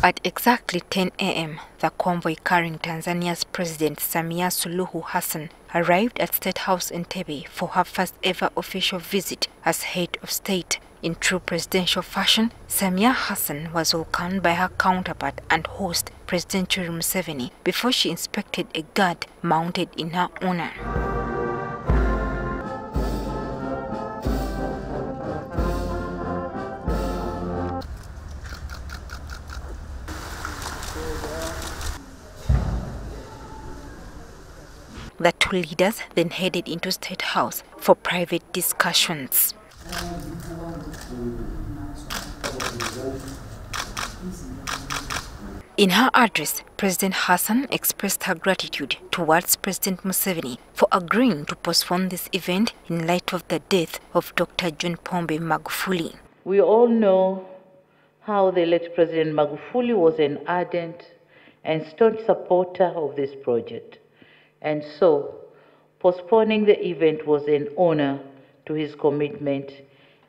At exactly 10 a.m., the convoy carrying Tanzania's President Samia Suluhu Hassan arrived at State House in tebe for her first ever official visit as head of state. In true presidential fashion, Samia Hassan was welcomed by her counterpart and host, President Yoweri Museveni, before she inspected a guard mounted in her honor. The two leaders then headed into State House for private discussions. In her address, President Hassan expressed her gratitude towards President Museveni for agreeing to postpone this event in light of the death of Dr. John Pombe Magufuli. We all know how the late President Magufuli was an ardent and staunch supporter of this project. And so, postponing the event was an honor to his commitment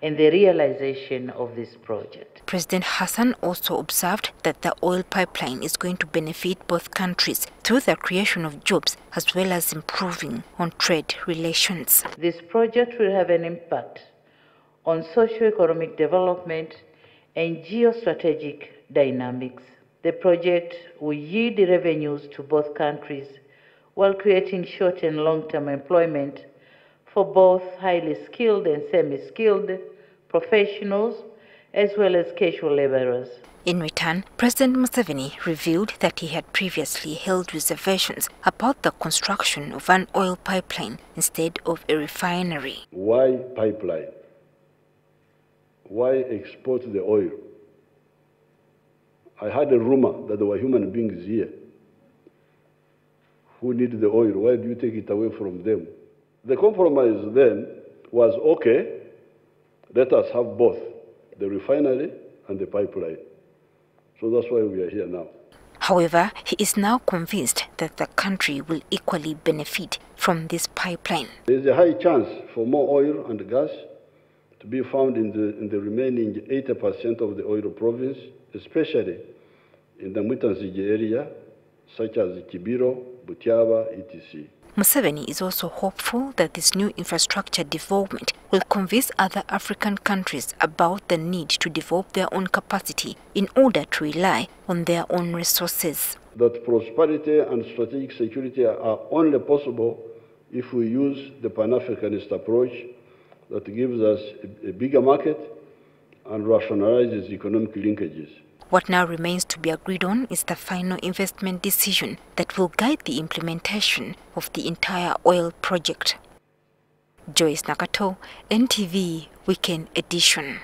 and the realization of this project. President Hassan also observed that the oil pipeline is going to benefit both countries through the creation of jobs as well as improving on trade relations. This project will have an impact on socio-economic development and geostrategic dynamics. The project will yield revenues to both countries while creating short and long-term employment for both highly skilled and semi-skilled professionals as well as casual laborers. In return, President Museveni revealed that he had previously held reservations about the construction of an oil pipeline instead of a refinery. Why pipeline? Why export the oil? I had a rumor that there were human beings here who need the oil. Why do you take it away from them? The compromise then was okay, let us have both the refinery and the pipeline. So that's why we are here now. However, he is now convinced that the country will equally benefit from this pipeline. There is a high chance for more oil and gas to be found in the, in the remaining 80% of the oil province, especially in the Mwitanzige area, such as Kibiro, Butiaba, etc. Museveni is also hopeful that this new infrastructure development will convince other African countries about the need to develop their own capacity in order to rely on their own resources. That prosperity and strategic security are only possible if we use the Pan-Africanist approach that gives us a, bigger market and rationalizes economic linkages. What now remains to be agreed on is the final investment decision that will guide the implementation of the entire oil project. Joyce Nakato, NTV Weekend Edition.